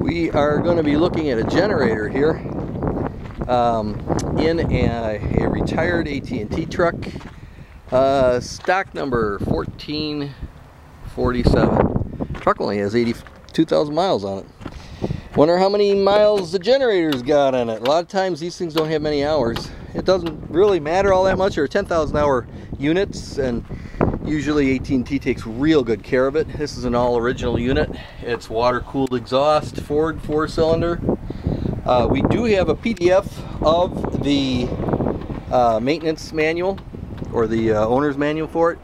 We are going to be looking at a generator here um, in a, a, retired AT&T truck. Uh, stock number 1447. Truck only has 82,000 miles on it. Wonder how many miles the generator's got on it. A lot of times these things don't have many hours. It doesn't really matter all that much. They're 10,000 hour units and Usually AT&T takes real good care of it. This is an all original unit. It's water cooled exhaust, Ford four cylinder. Uh, we do have a PDF of the uh, maintenance manual or the uh, owner's manual for it.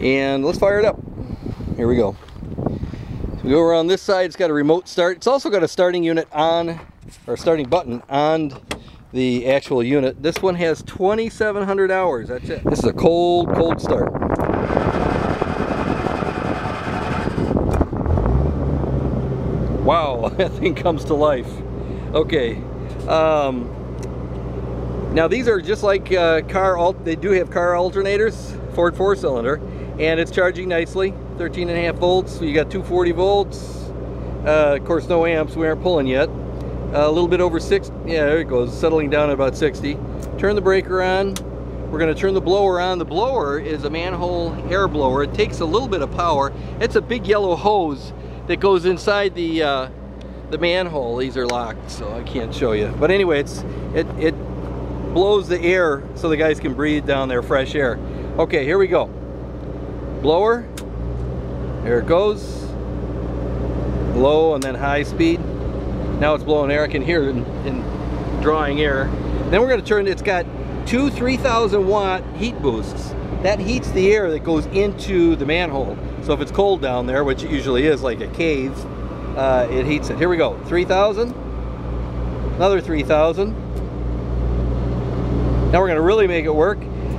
And let's fire it up. Here we go. So we go around this side, it's got a remote start. It's also got a starting unit on, or starting button on the actual unit. This one has 2,700 hours, that's it. This is a cold, cold start. that thing comes to life. Okay. Um, now these are just like uh, car, alt they do have car alternators, Ford four cylinder, and it's charging nicely, 13 and a half volts. So you got 240 volts. Uh, of course, no amps, we aren't pulling yet. Uh, a little bit over six, yeah, there it goes, settling down at about 60. Turn the breaker on. We're gonna turn the blower on. The blower is a manhole air blower. It takes a little bit of power. It's a big yellow hose that goes inside the uh, the manhole. These are locked, so I can't show you. But anyway, it's it it blows the air so the guys can breathe down there fresh air. Okay, here we go. Blower. There it goes. Low and then high speed. Now it's blowing air. I can hear it in, in drawing air. Then we're going to turn. It's got two 3,000 watt heat boosts. That heats the air that goes into the manhole. So if it's cold down there, which it usually is like a cave, uh, it heats it. Here we go, 3,000, another 3,000. Now we're gonna really make it work.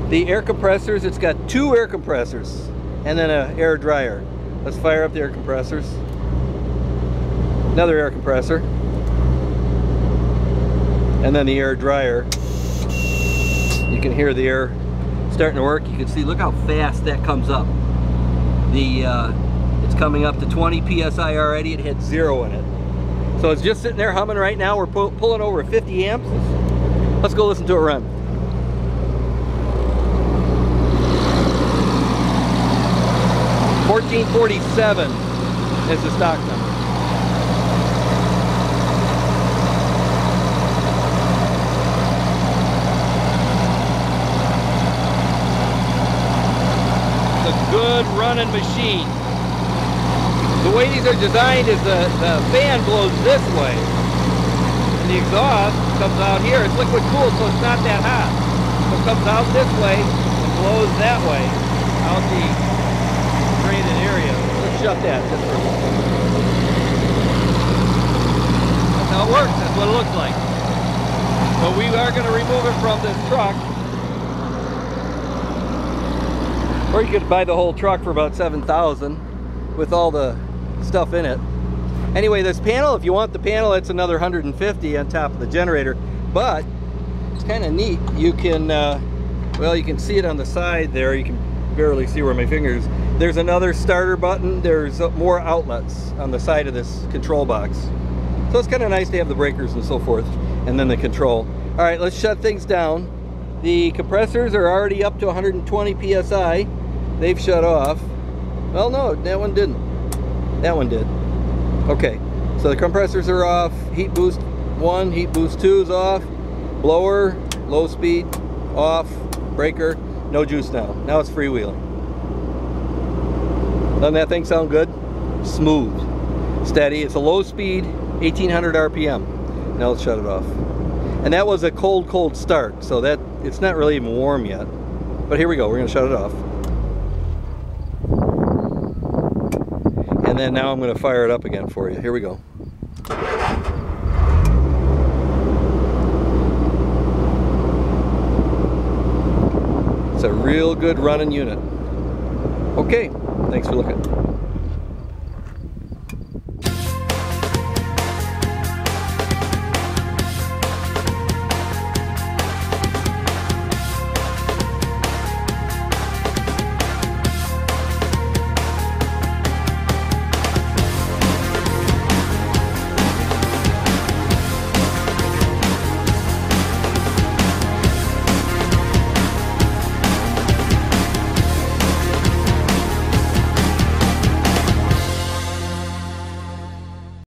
The air compressors, it's got two air compressors and then an air dryer. Let's fire up the air compressors. Another air compressor. And then the air dryer. You can hear the air starting to work. You can see, look how fast that comes up the uh, coming up. To 20 psi already it had zero in it. So it's just sitting there humming right now. We're pu pulling over 50 amps. Let's go listen to it run. Fourteen forty-seven is the stock number. A good running machine. The way these are designed is the, the fan blows this way. And the exhaust comes out here. It's liquid cooled, so it's not that hot. So it comes out this way and blows that way out the drained area. Let's shut that just for a That's how it works. That's what it looks like. But we are going to remove it from this truck Or you could buy the whole truck for about 7000 with all the stuff in it. Anyway, this panel, if you want the panel, it's another 150 on top of the generator. But it's kind of neat. You can, uh, well, you can see it on the side there. You can barely see where my fingers. There's another starter button. There's more outlets on the side of this control box. So it's kind of nice to have the breakers and so forth, and then the control. All right, let's shut things down. The compressors are already up to 120 PSI they've shut off. Well, no, that one didn't. That one did. Okay, so the compressors are off. Heat boost one, heat boost two is off. Blower, low speed, off. Breaker, no juice now. Now it's freewheeling. Doesn't that thing sound good? Smooth, steady. It's a low speed, 1800 RPM. Now let's shut it off. And that was a cold, cold start, so that it's not really even warm yet. But here we go, we're gonna shut it off. And then now I'm going to fire it up again for you. Here we go. It's a real good running unit. Okay, thanks for looking.